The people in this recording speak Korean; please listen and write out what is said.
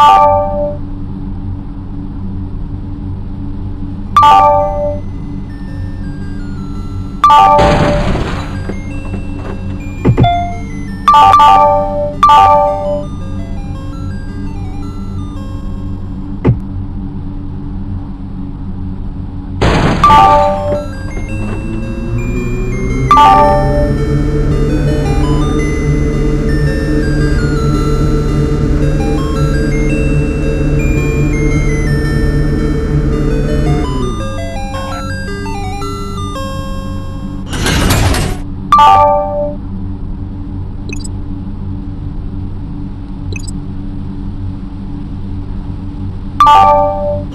you you